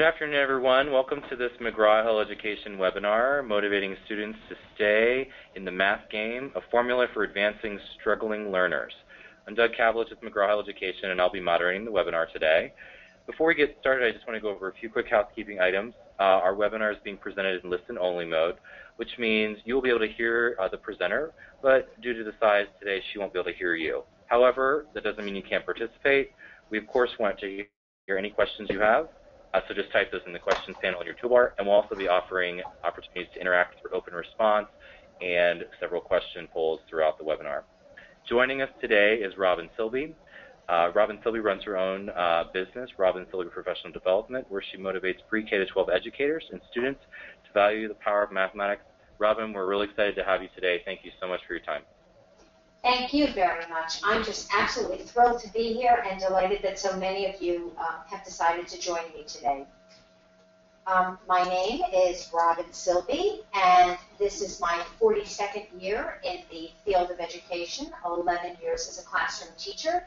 Good afternoon, everyone. Welcome to this McGraw-Hill Education webinar, Motivating Students to Stay in the Math Game, a Formula for Advancing Struggling Learners. I'm Doug Kavlich with McGraw-Hill Education, and I'll be moderating the webinar today. Before we get started, I just want to go over a few quick housekeeping items. Uh, our webinar is being presented in listen-only mode, which means you will be able to hear uh, the presenter, but due to the size today, she won't be able to hear you. However, that doesn't mean you can't participate. We, of course, want to hear any questions you have. Uh, so just type those in the questions panel in your toolbar, and we'll also be offering opportunities to interact through open response and several question polls throughout the webinar. Joining us today is Robyn Silbey. Uh, Robyn Silbey runs her own uh, business, Robyn Silbey Professional Development, where she motivates pre-K to 12 educators and students to value the power of mathematics. Robyn, we're really excited to have you today. Thank you so much for your time. Thank you very much. I'm just absolutely thrilled to be here and delighted that so many of you uh, have decided to join me today. Um, my name is Robyn Silbey, and this is my 42nd year in the field of education, 11 years as a classroom teacher,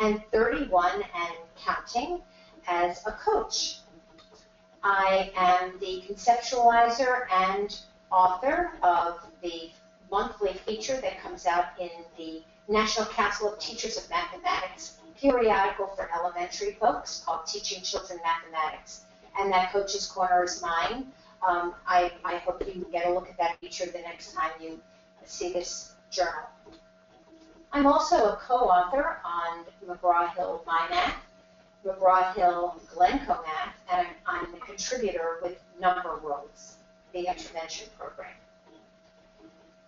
and 31 and counting as a coach. I am the conceptualizer and author of the monthly feature that comes out in the National Council of Teachers of Mathematics periodical for elementary folks called Teaching Children Mathematics. And that Coach's Corner is mine. Um, I, I hope you get a look at that feature the next time you see this journal. I'm also a co-author on McGraw-Hill MyMath, McGraw-Hill Glencoe Math, and I'm, a contributor with Number Worlds, the intervention program.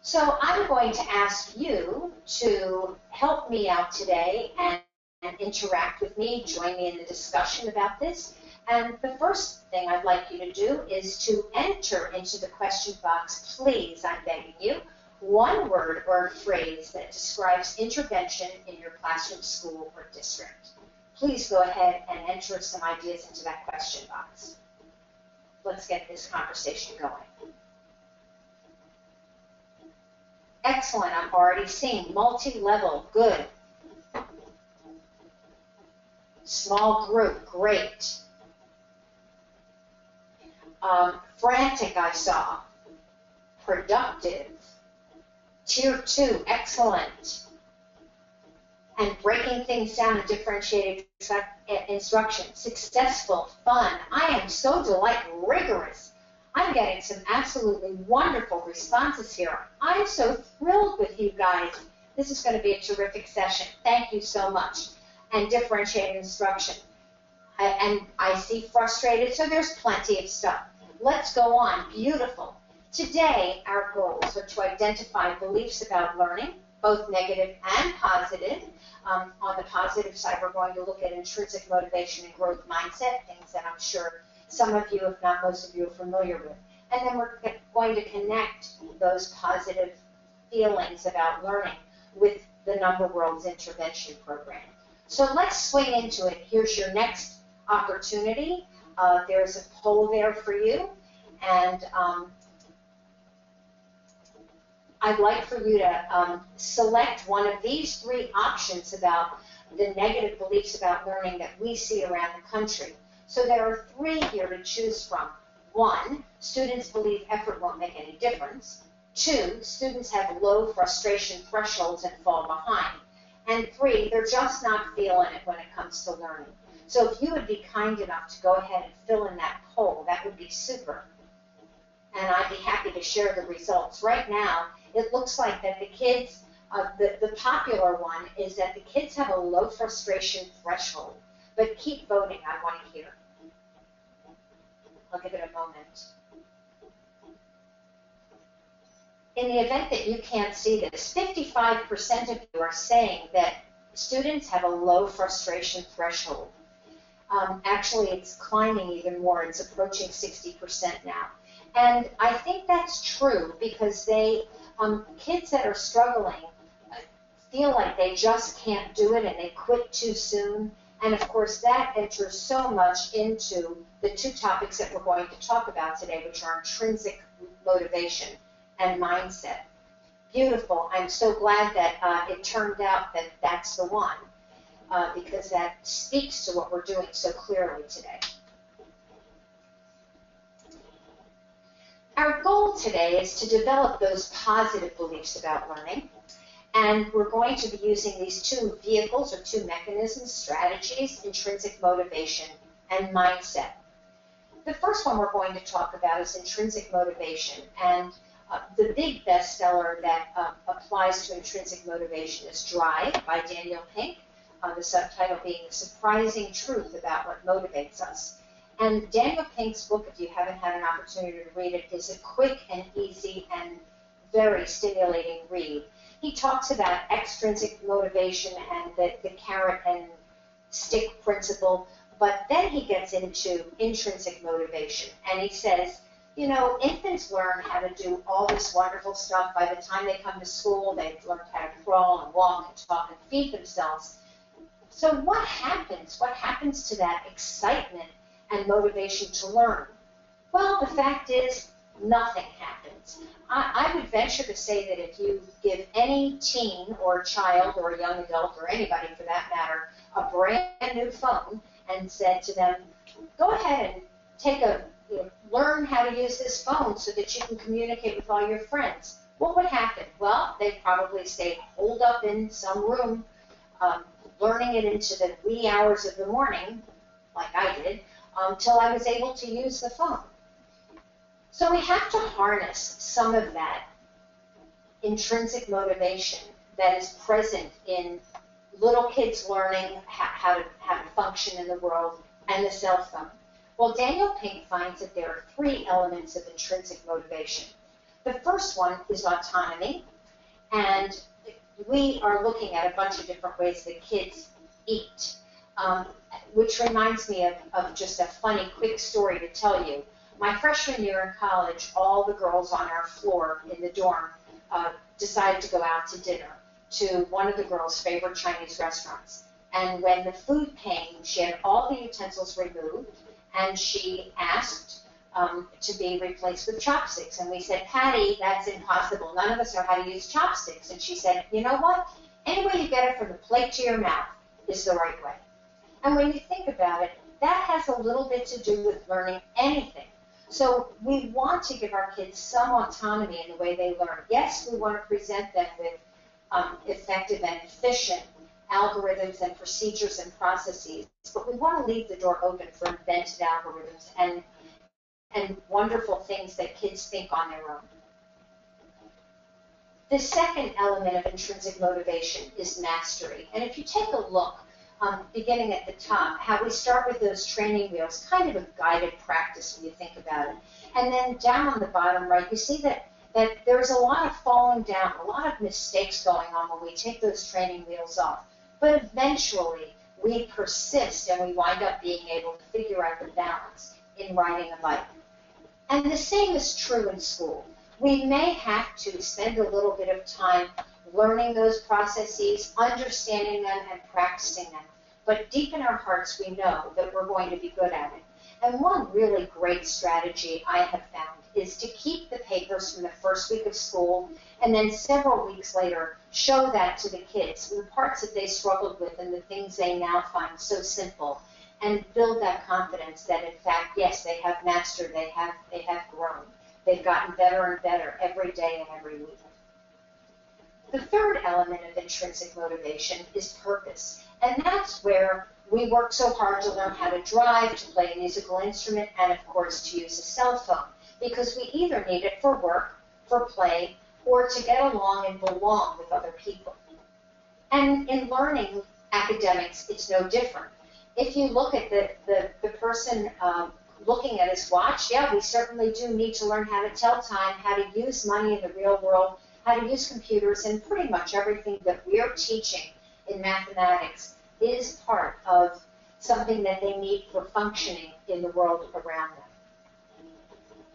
So I'm going to ask you to help me out today and, and, interact with me, join me in the discussion about this. And the first thing I'd like you to do is to enter into the question box, please, I'm begging you, one word or phrase that describes intervention in your classroom, school, or district. Please go ahead and enter some ideas into that question box. Let's get this conversation going. Excellent, I'm already seeing. Multi-level, good. Small group, great. Um, frantic, I saw. Productive. Tier two, excellent. And breaking things down in differentiated instruction. Successful, fun. I am so delighted, rigorous I'm getting some absolutely wonderful responses here. I'm so thrilled with you guys. This is going to be a terrific session. Thank you so much. And differentiated instruction. I, and I see frustrated, so there's plenty of stuff. Let's go on. Beautiful. Today, our goals are to identify beliefs about learning, both negative and positive. Um, on the positive side, we're going to look at intrinsic motivation and growth mindset, things that I'm sure some of you, if not most of you, are familiar with. And then we're going to connect those positive feelings about learning with the Number Worlds intervention program. So let's swing into it. Here's your next opportunity. Uh, there's a poll there for you. And um, I'd like for you to um, select one of these three options about the negative beliefs about learning that we see around the country. So there are three here to choose from. One, students believe effort won't make any difference. Two, students have low frustration thresholds and fall behind. And three, they're just not feeling it when it comes to learning. So if you would be kind enough to go ahead and fill in that poll, that would be super. And I'd be happy to share the results. Right now, it looks like that the kids, uh, the, the popular one is that the kids have a low frustration threshold. But keep voting, I want to hear. I'll give it a moment. In the event that you can't see this, 55% of you are saying that students have a low frustration threshold. Um, actually, it's climbing even more. It's approaching 60% now. And I think that's true because they, um, kids that are struggling uh, feel like they just can't do it and they quit too soon and of course, that enters so much into the two topics that we're going to talk about today, which are intrinsic motivation and mindset. Beautiful. I'm so glad that uh, it turned out that that's the one, uh, because that speaks to what we're doing so clearly today. Our goal today is to develop those positive beliefs about learning and we're going to be using these two vehicles or two mechanisms, strategies, intrinsic motivation, and mindset. The first one we're going to talk about is intrinsic motivation. And uh, the big bestseller that uh, applies to intrinsic motivation is Drive by Daniel Pink, uh, the subtitle being The Surprising Truth About What Motivates Us. And Daniel Pink's book, if you haven't had an opportunity to read it, is a quick and easy and very stimulating read. He talks about extrinsic motivation and the, the carrot and stick principle, but then he gets into intrinsic motivation. And he says, you know, infants learn how to do all this wonderful stuff. By the time they come to school, they've learned how to crawl and walk and talk and feed themselves. So what happens? What happens to that excitement and motivation to learn? Well, the fact is, nothing happens. I, I would venture to say that if you give any teen or child or young adult or anybody for that matter a brand new phone and said to them, go ahead and take a you know, learn how to use this phone so that you can communicate with all your friends. What would happen? Well, they'd probably stay holed up in some room, um, learning it into the wee hours of the morning, like I did, until um, I was able to use the phone. So we have to harness some of that intrinsic motivation that is present in little kids learning how to, how to function in the world and the cell phone. Well, Daniel Pink finds that there are three elements of intrinsic motivation. The first one is autonomy, and we are looking at a bunch of different ways that kids eat, um, which reminds me of, of just a funny, quick story to tell you. My freshman year in college, all the girls on our floor in the dorm uh, decided to go out to dinner to one of the girls' favorite Chinese restaurants. And when the food came, she had all the utensils removed, and she asked um, to be replaced with chopsticks. And we said, Patty, that's impossible. None of us know how to use chopsticks. And she said, you know what? Any way you get it from the plate to your mouth is the right way. And when you think about it, that has a little bit to do with learning anything. So we want to give our kids some autonomy in the way they learn. Yes, we want to present them with um, effective and efficient algorithms and procedures and processes, but we want to leave the door open for invented algorithms and and wonderful things that kids think on their own. The second element of intrinsic motivation is mastery. And if you take a look, um, beginning at the top, how we start with those training wheels, kind of a guided practice when you think about it. And then down on the bottom right, you see that, that there's a lot of falling down, a lot of mistakes going on when we take those training wheels off. But eventually, we persist and we wind up being able to figure out the balance in riding a bike. And the same is true in school. We may have to spend a little bit of time learning those processes, understanding them, and practicing them. But deep in our hearts, we know that we're going to be good at it. And one really great strategy I have found is to keep the papers from the first week of school and then several weeks later show that to the kids, the parts that they struggled with and the things they now find so simple, and build that confidence that in fact, yes, they have mastered, they have, they have grown. They've gotten better and better every day and every week. The third element of intrinsic motivation is purpose. And that's where we work so hard to learn how to drive, to play a musical instrument, and of course to use a cell phone. Because we either need it for work, for play, or to get along and belong with other people. And in learning academics, it's no different. If you look at the, the, the person um, looking at his watch, yeah, we certainly do need to learn how to tell time, how to use money in the real world, how to use computers, and pretty much everything that we're teaching in mathematics is part of something that they need for functioning in the world around them.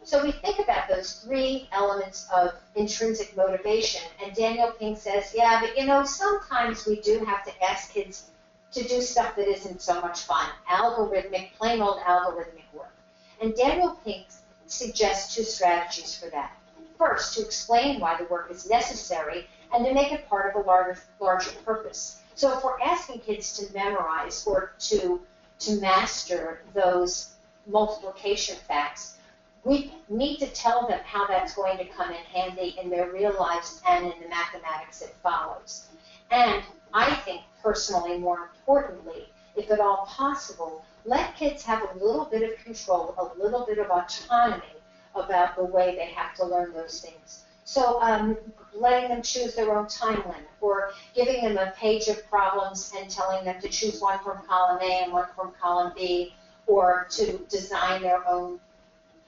So we think about those three elements of intrinsic motivation, and Daniel Pink says, yeah, but you know, sometimes we do have to ask kids to do stuff that isn't so much fun, algorithmic, plain old algorithmic work. And Daniel Pink suggests two strategies for that first to explain why the work is necessary and to make it part of a larger, larger purpose. So if we're asking kids to memorize or to, to master those multiplication facts, we need to tell them how that's going to come in handy in their real lives and in the mathematics that follows. And I think personally, more importantly, if at all possible, let kids have a little bit of control, a little bit of autonomy about the way they have to learn those things. So um, letting them choose their own time limit, or giving them a page of problems and telling them to choose one from column A and one from column B, or to design their own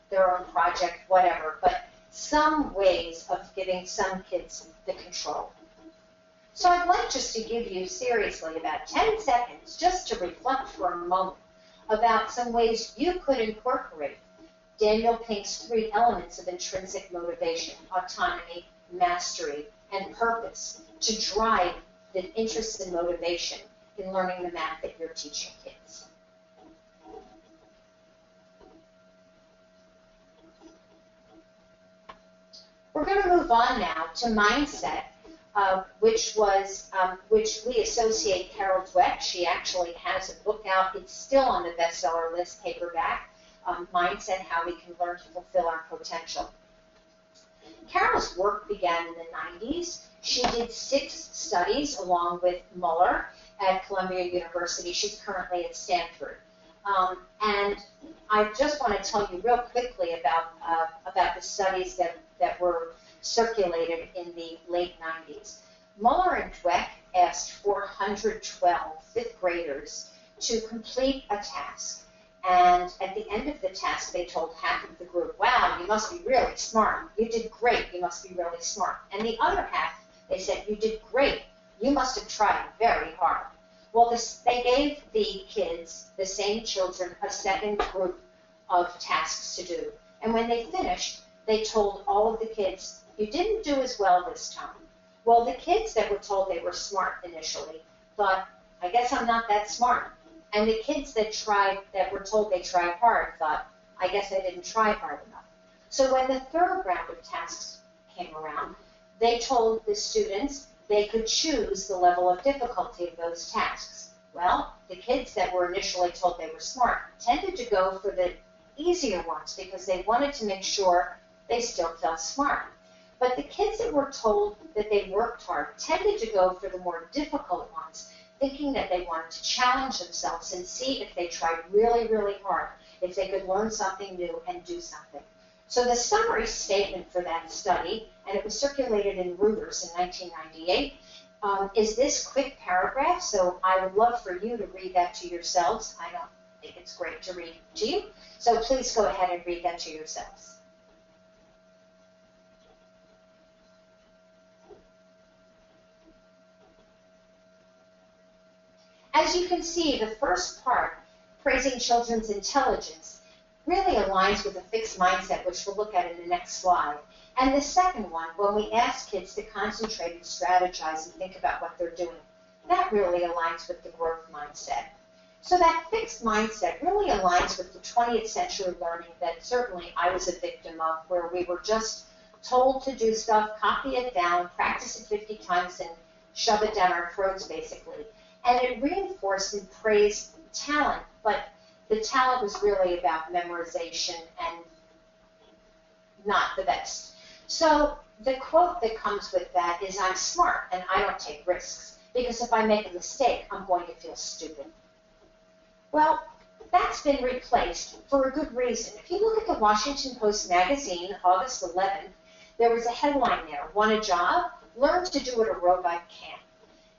their own project, whatever. But some ways of giving some kids the control. So I'd like just to give you seriously about 10 seconds just to reflect for a moment about some ways you could incorporate Daniel Pink's three elements of intrinsic motivation, autonomy, mastery, and purpose to drive the interest and motivation in learning the math that you're teaching kids. We're going to move on now to mindset uh, which was um, which we associate Carol Dweck. She actually has a book out. It's still on the bestseller list, paperback. Um, Mindset: How We Can Learn to Fulfill Our Potential. Carol's work began in the 90s. She did six studies along with Mueller at Columbia University. She's currently at Stanford. Um, and I just want to tell you real quickly about uh, about the studies that, that were circulated in the late 90s. Mueller and Dweck asked 412 fifth graders to complete a task. And at the end of the test, they told half of the group, wow, you must be really smart. You did great. You must be really smart. And the other half, they said, you did great. You must have tried very hard. Well, this, they gave the kids, the same children, a second group of tasks to do. And when they finished, they told all of the kids, you didn't do as well this time. Well, the kids that were told they were smart initially thought, I guess I'm not that smart. And the kids that tried, that were told they tried hard, thought, I guess I didn't try hard enough. So when the third round of tasks came around, they told the students they could choose the level of difficulty of those tasks. Well, the kids that were initially told they were smart tended to go for the easier ones because they wanted to make sure they still felt smart. But the kids that were told that they worked hard tended to go for the more difficult ones, thinking that they wanted to challenge themselves and see if they tried really, really hard, if they could learn something new and do something. So the summary statement for that study, and it was circulated in Reuters in 1998, um, is this quick paragraph. So I would love for you to read that to yourselves. I don't think it's great to read to you. So please go ahead and read that to yourselves. As you can see, the first part, praising children's intelligence, really aligns with a fixed mindset, which we'll look at in the next slide. And the second one, when we ask kids to concentrate and strategize and think about what they're doing, that really aligns with the growth mindset. So that fixed mindset really aligns with the 20th century learning that certainly I was a victim of, where we were just told to do stuff, copy it down, practice it 50 times, and shove it down our throats, basically and it reinforced and praised talent, but the talent was really about memorization and not the best. So the quote that comes with that is I'm smart and I don't take risks because if I make a mistake, I'm going to feel stupid. Well, that's been replaced for a good reason. If you look at the Washington Post magazine, August 11th, there was a headline there, want a job? Learn to do what a robot can.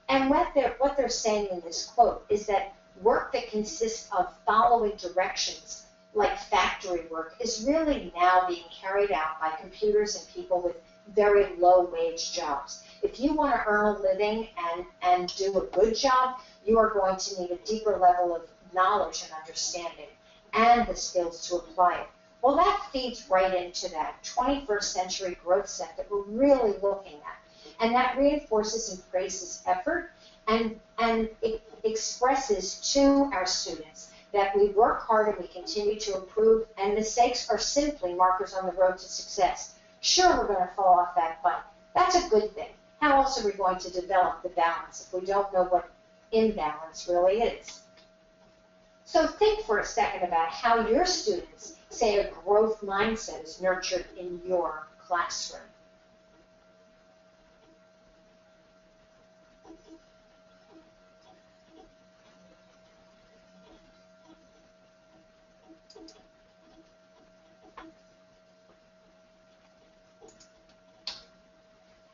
And what they're, what they're saying in this quote is that work that consists of following directions, like factory work, is really now being carried out by computers and people with very low wage jobs. If you want to earn a living and, and do a good job, you are going to need a deeper level of knowledge and understanding and the skills to apply it. Well, that feeds right into that 21st century growth set that we're really looking at and that reinforces and praises effort and, and it expresses to our students that we work hard and we continue to improve, and mistakes are simply markers on the road to success. Sure, we're going to fall off that bike. That's a good thing. How else are we going to develop the balance if we don't know what imbalance really is? So think for a second about how your students say a growth mindset is nurtured in your classroom.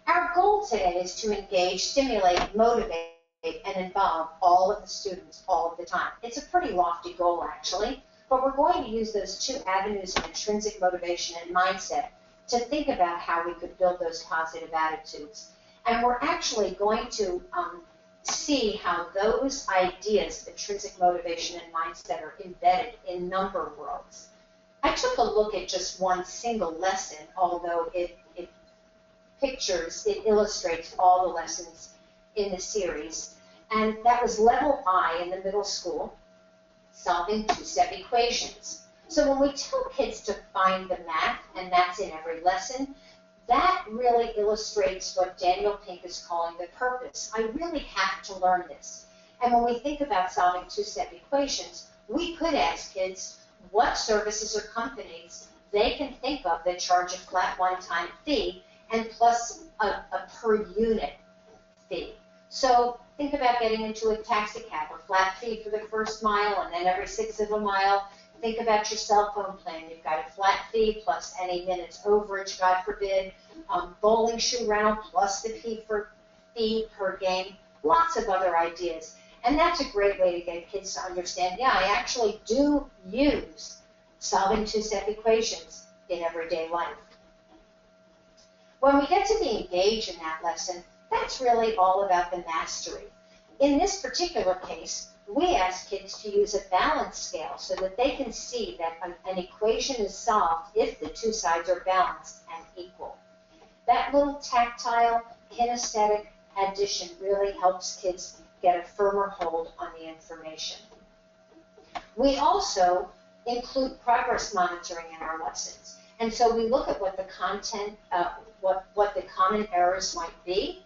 Our goal today is to engage, stimulate, motivate, and involve all of the students all of the time. It's a pretty lofty goal, actually, but we're going to use those two avenues of intrinsic motivation and mindset to think about how we could build those positive attitudes. And we're actually going to um, see how those ideas intrinsic motivation and mindset are embedded in number worlds. I took a look at just one single lesson, although it pictures, it illustrates all the lessons in the series. And that was level I in the middle school, solving two-step equations. So when we tell kids to find the math, and that's in every lesson, that really illustrates what Daniel Pink is calling the purpose. I really have to learn this. And when we think about solving two-step equations, we could ask kids what services or companies they can think of that charge a flat one-time fee and plus a, a per unit fee. So think about getting into a taxi cab, a flat fee for the first mile and then every sixth of a mile. Think about your cell phone plan. You've got a flat fee plus any minutes overage, God forbid. Um, bowling shoe rental plus the fee for fee per game. Lots of other ideas. And that's a great way to get kids to understand, yeah, I actually do use solving two-step equations in everyday life. When we get to be engaged in that lesson, that's really all about the mastery. In this particular case, we ask kids to use a balance scale so that they can see that an equation is solved if the two sides are balanced and equal. That little tactile, kinesthetic addition really helps kids get a firmer hold on the information. We also include progress monitoring in our lessons. And so we look at what the content, uh, what, what the common errors might be,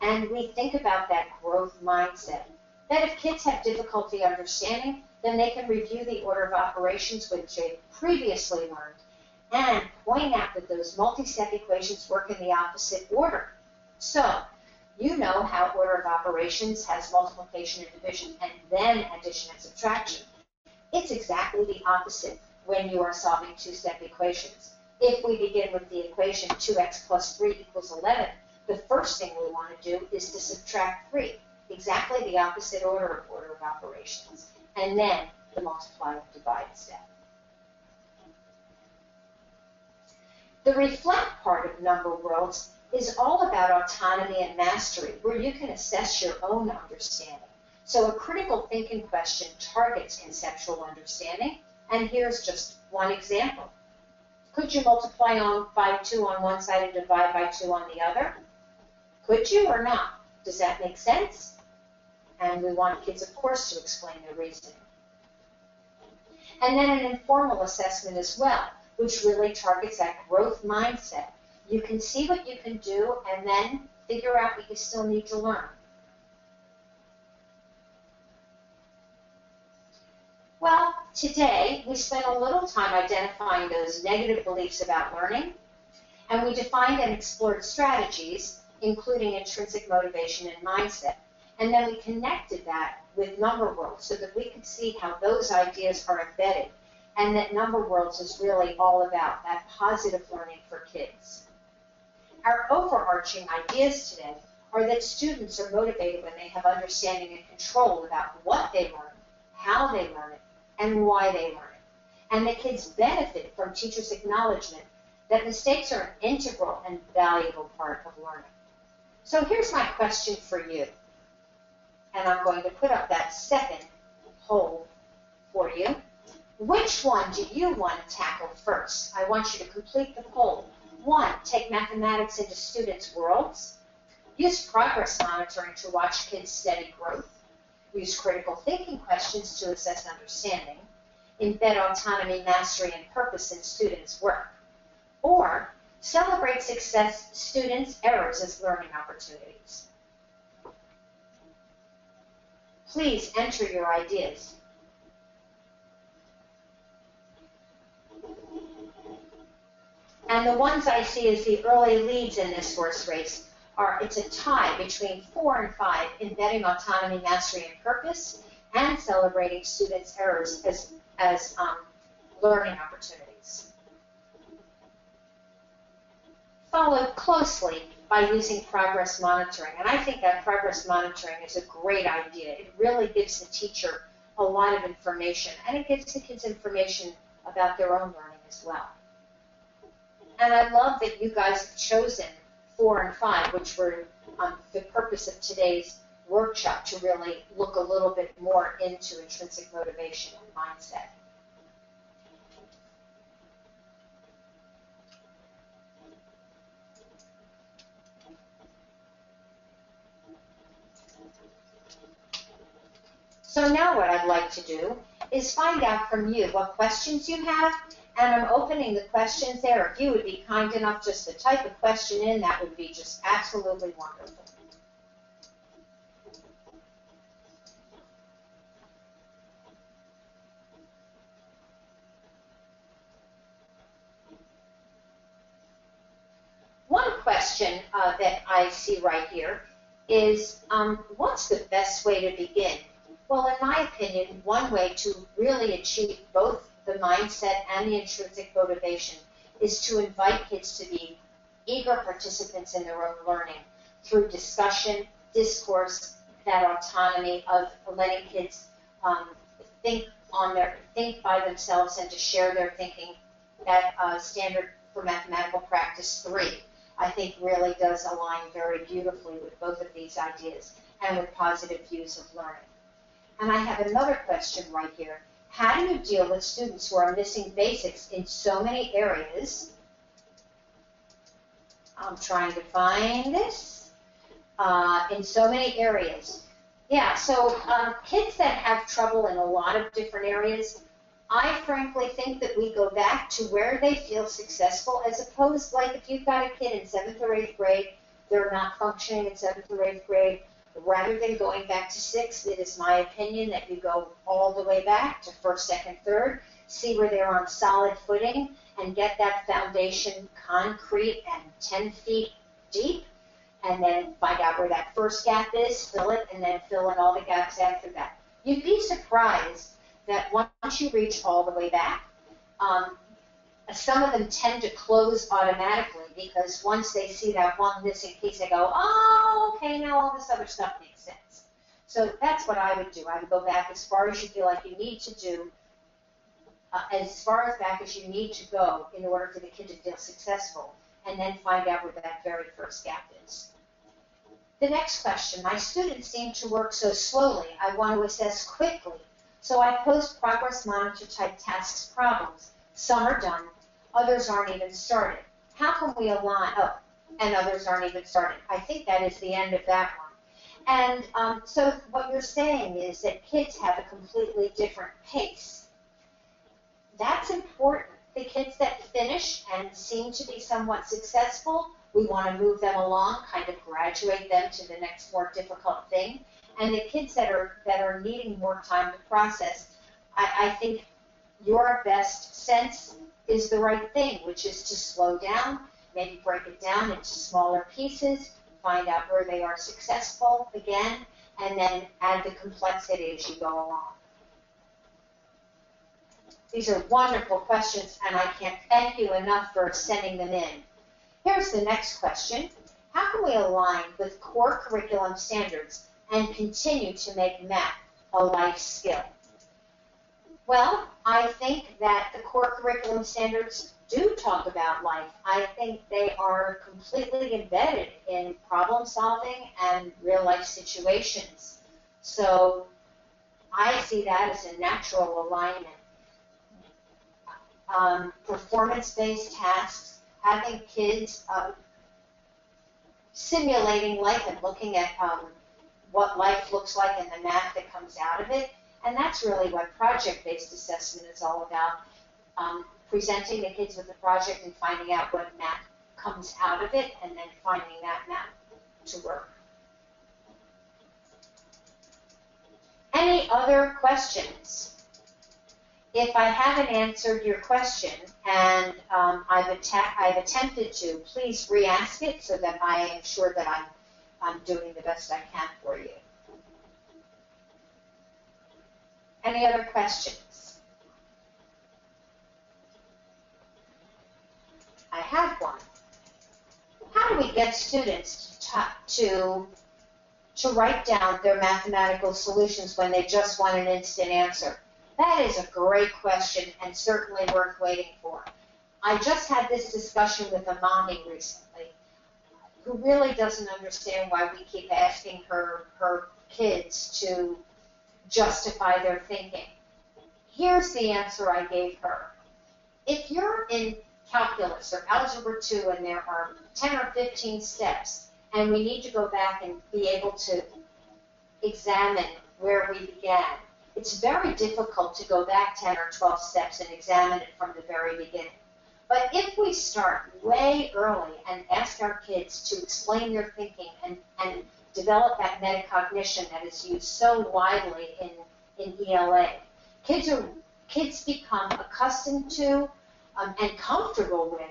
and we think about that growth mindset. That if kids have difficulty understanding, then they can review the order of operations which they previously learned and point out that those multi-step equations work in the opposite order. So, you know how order of operations has multiplication and division and then addition and subtraction. It's exactly the opposite when you are solving two-step equations if we begin with the equation 2x plus 3 equals 11, the first thing we want to do is to subtract 3, exactly the opposite order of order of operations, and then the multiply and divide step. The reflect part of number worlds is all about autonomy and mastery, where you can assess your own understanding. So a critical thinking question targets conceptual understanding, and here's just one example. Could you multiply on by 2 on one side and divide by 2 on the other? Could you or not? Does that make sense? And we want kids, of course, to explain their reasoning. And then an informal assessment as well, which really targets that growth mindset. You can see what you can do and then figure out what you still need to learn. Well, today we spent a little time identifying those negative beliefs about learning, and we defined and explored strategies, including intrinsic motivation and mindset. And then we connected that with number worlds so that we could see how those ideas are embedded and that number worlds is really all about that positive learning for kids. Our overarching ideas today are that students are motivated when they have understanding and control about what they learn, how they learn and why they learn. And the kids benefit from teachers' acknowledgement that mistakes are an integral and valuable part of learning. So here's my question for you. And I'm going to put up that second poll for you. Which one do you want to tackle first? I want you to complete the poll. One, take mathematics into students' worlds. Use progress monitoring to watch kids' steady growth Use critical thinking questions to assess understanding, embed autonomy, mastery, and purpose in students' work, or celebrate success students' errors as learning opportunities. Please enter your ideas. And the ones I see as the early leads in this horse race are it's a tie between four and five, embedding autonomy, mastery, and purpose, and celebrating students' errors as, as um, learning opportunities. Followed closely by using progress monitoring. And I think that progress monitoring is a great idea. It really gives the teacher a lot of information, and it gives the kids information about their own learning as well. And I love that you guys have chosen four and five, which were um, the purpose of today's workshop to really look a little bit more into intrinsic motivation and mindset. So now what I'd like to do is find out from you what questions you have, and I'm opening the questions there. If you would be kind enough just to type a question in, that would be just absolutely wonderful. One question uh, that I see right here is, um, what's the best way to begin? Well, in my opinion, one way to really achieve both the mindset and the intrinsic motivation is to invite kids to be eager participants in their own learning through discussion, discourse, that autonomy of letting kids um, think on their think by themselves and to share their thinking. That uh, standard for mathematical practice three, I think, really does align very beautifully with both of these ideas and with positive views of learning. And I have another question right here. How do you deal with students who are missing basics in so many areas? I'm trying to find this. Uh, in so many areas. Yeah, so um, kids that have trouble in a lot of different areas, I frankly think that we go back to where they feel successful as opposed, like if you've got a kid in seventh or eighth grade, they're not functioning in seventh or eighth grade, rather than going back to sixth, it is my opinion that you go all the way back to first, second, third, see where they're on solid footing, and get that foundation concrete and 10 feet deep, and then find out where that first gap is, fill it, and then fill in all the gaps after that. You'd be surprised that once you reach all the way back, um, some of them tend to close automatically because once they see that one missing piece, they go, oh, okay, now all this other stuff makes sense. So that's what I would do. I would go back as far as you feel like you need to do, uh, as far as back as you need to go in order for the kid to feel successful, and then find out where that very first gap is. The next question, my students seem to work so slowly, I want to assess quickly. So I post progress monitor type tasks problems. Some are done, others aren't even started. How can we align? Oh, and others aren't even started. I think that is the end of that one. And um, so what you're saying is that kids have a completely different pace. That's important. The kids that finish and seem to be somewhat successful, we want to move them along, kind of graduate them to the next more difficult thing. And the kids that are that are needing more time to process, I, I think your best sense is the right thing, which is to slow down, maybe break it down into smaller pieces, find out where they are successful again, and then add the complexity as you go along. These are wonderful questions, and I can't thank you enough for sending them in. Here's the next question. How can we align with core curriculum standards and continue to make math a life skill? Well, I think that the core curriculum standards do talk about life. I think they are completely embedded in problem solving and real life situations. So I see that as a natural alignment. Um, performance-based tasks, having kids uh, simulating life and looking at um, what life looks like and the math that comes out of it and that's really what project-based assessment is all about. Um, presenting the kids with the project and finding out what math comes out of it and then finding that math to work. Any other questions? if I haven't answered your question and um, I've, atta- I've attempted to, please re-ask it so that I am sure that I'm, I'm doing the best I can for you. Any other questions? I have one. How do we get students to, to, to write down their mathematical solutions when they just want an instant answer? That is a great question and certainly worth waiting for. I just had this discussion with a mommy recently who really doesn't understand why we keep asking her her kids to justify their thinking. Here's the answer I gave her. If you're in calculus or algebra 2 and there are 10 or 15 steps and we need to go back and be able to examine where we began, it's very difficult to go back 10 or 12 steps and examine it from the very beginning. But if we start way early and ask our kids to explain their thinking and, and develop that metacognition that is used so widely in, in ELA, kids are kids become accustomed to um, and comfortable with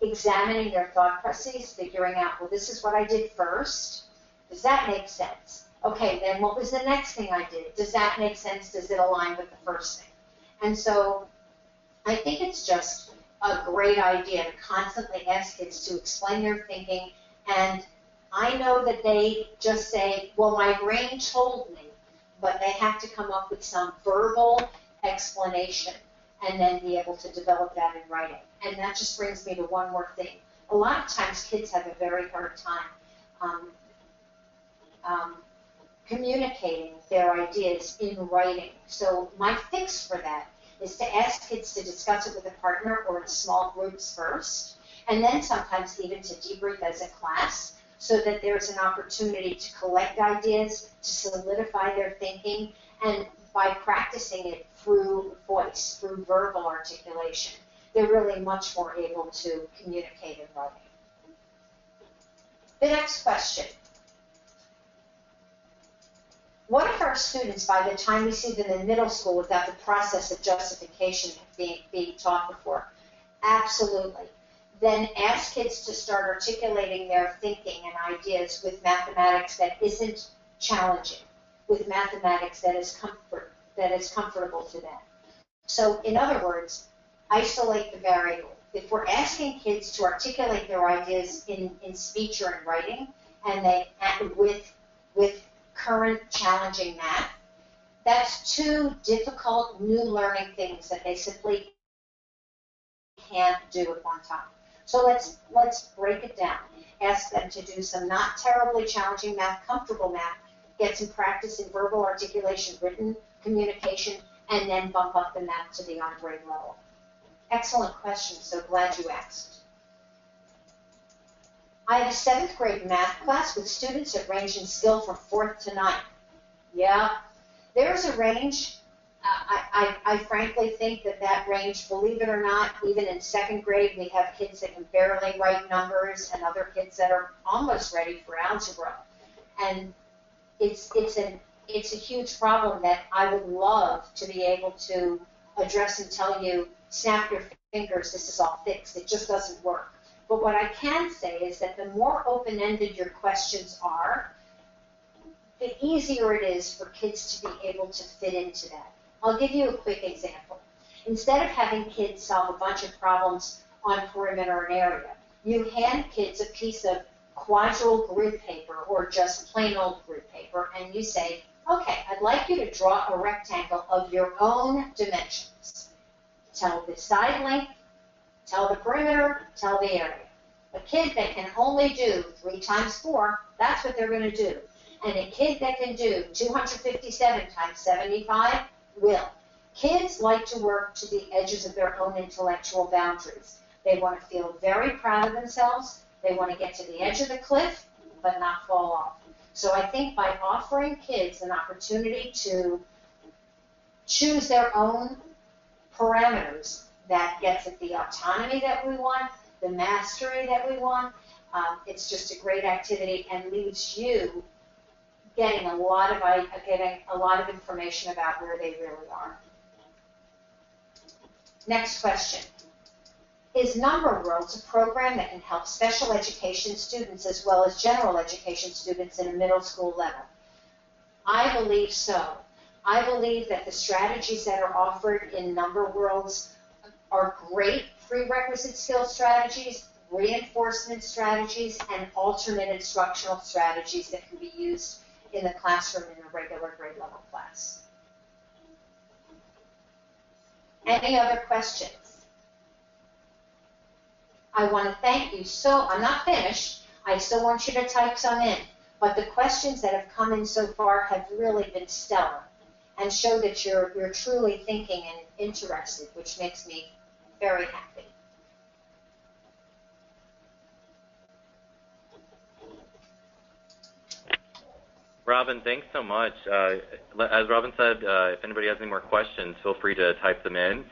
examining their thought processes, figuring out, well, this is what I did first. Does that make sense? Okay, then what was the next thing I did? Does that make sense? Does it align with the first thing? And so I think it's just a great idea to constantly ask kids to explain their thinking. And I know that they just say, well, my brain told me, but they have to come up with some verbal explanation and then be able to develop that in writing. And that just brings me to one more thing. A lot of times kids have a very hard time um, um, communicating their ideas in writing. So my fix for that is to ask kids to discuss it with a partner or in small groups first, and then sometimes even to debrief as a class so that there's an opportunity to collect ideas, to solidify their thinking, and by practicing it through voice, through verbal articulation, they're really much more able to communicate in writing. The next question. What if our students, by the time we see them in middle school, without the process of justification being, being taught before? Absolutely. Then ask kids to start articulating their thinking and ideas with mathematics that isn't challenging, with mathematics that is comfort that is comfortable to them. So, in other words, isolate the variable. If we're asking kids to articulate their ideas in, in speech or in writing, and they with with current challenging math. That's two difficult new learning things that they simply can't do at one time. So let's let's break it down. Ask them to do some not terribly challenging math, comfortable math, get some practice in verbal articulation, written communication, and then bump up the math to the on grade level. Excellent question, so glad you asked. I have a seventh grade math class with students that range in skill from fourth to ninth. Yeah, there's a range. Uh, I, I, frankly think that that range, believe it or not, even in second grade, we have kids that can barely write numbers and other kids that are almost ready for algebra. And it's, it's, an, it's a huge problem that I would love to be able to address and tell you, snap your fingers, this is all fixed. It just doesn't work. But what I can say is that the more open-ended your questions are, the easier it is for kids to be able to fit into that. I'll give you a quick example. Instead of having kids solve a bunch of problems on perimeter and area, you hand kids a piece of quadrille grid paper or just plain old grid paper, and you say, okay, I'd like you to draw a rectangle of your own dimensions. Tell the side length, Tell the perimeter, tell the area. A kid that can only do 3 times 4, that's what they're going to do. And a kid that can do 257 times 75 will. Kids like to work to the edges of their own intellectual boundaries. They want to feel very proud of themselves. They want to get to the edge of the cliff, but not fall off. So I think by offering kids an opportunity to choose their own parameters, that gets at the autonomy that we want, the mastery that we want. Um, it's just a great activity and leaves you getting a lot of getting a lot of information about where they really are. Next question. Is Number Worlds a program that can help special education students as well as general education students in a middle school level? I believe so. I believe that the strategies that are offered in Number Worlds are great prerequisite skill strategies, reinforcement strategies, and alternate instructional strategies that can be used in the classroom in a regular grade level class. Any other questions? I want to thank you so, I'm not finished. I still want you to type some in. But the questions that have come in so far have really been stellar and show that you're, you're truly thinking and interested, which makes me very happy. Robyn, thanks so much. Uh, as Robyn said, uh, if anybody has any more questions, feel free to type them in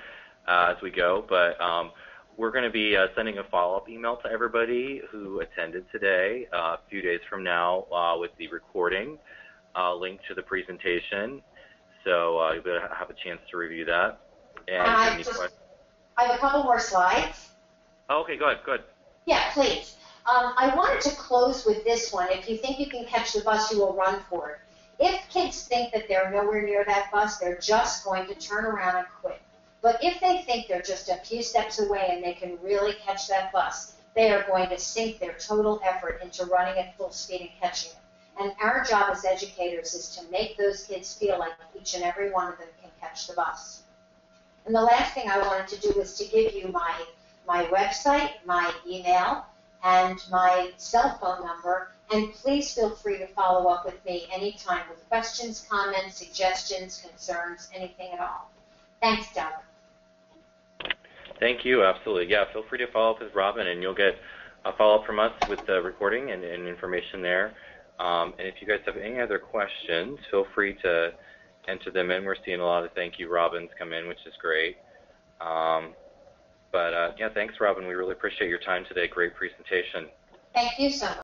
uh, as we go. But um, we're going to be uh, sending a follow-up email to everybody who attended today uh, a few days from now uh, with the recording link to the presentation. So uh, you'll have a chance to review that. And I, just, I have a couple more slides. Oh, okay, good, good. Yeah, please. Um, I wanted to close with this one. If you think you can catch the bus, you will run for it. If kids think that they're nowhere near that bus, they're just going to turn around and quit. But if they think they're just a few steps away and they can really catch that bus, they are going to sink their total effort into running at full speed and catching it. And our job as educators is to make those kids feel like each and every one of them can catch the bus. And the last thing I wanted to do was to give you my, my website, my email, and my cell phone number. And please feel free to follow up with me anytime with questions, comments, suggestions, concerns, anything at all. Thanks, Doug. Thank you. Absolutely. Yeah, feel free to follow up with Robyn, and you'll get a follow up from us with the recording and, and information there. Um, and if you guys have any other questions, feel free to enter them in. We're seeing a lot of thank you Robyns come in, which is great. Um, but uh, yeah, thanks, Robyn. We really appreciate your time today. Great presentation. Thank you so much.